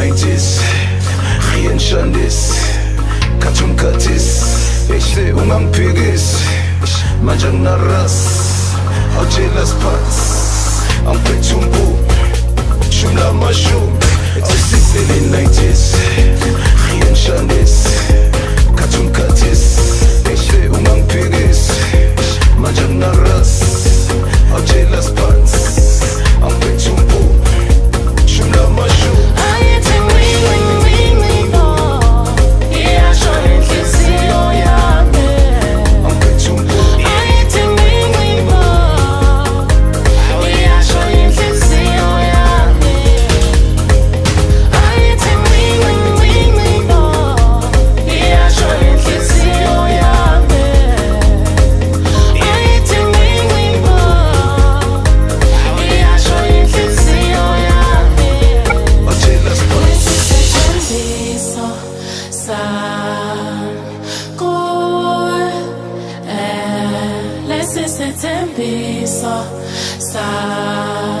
90s Rien Shandis Katum Katis. Eşte ungang pigis Majang naras Aujelas pats Ang petumbu Chumla mashum It's the early 90s Rien Shandis eh lesisethembiso sami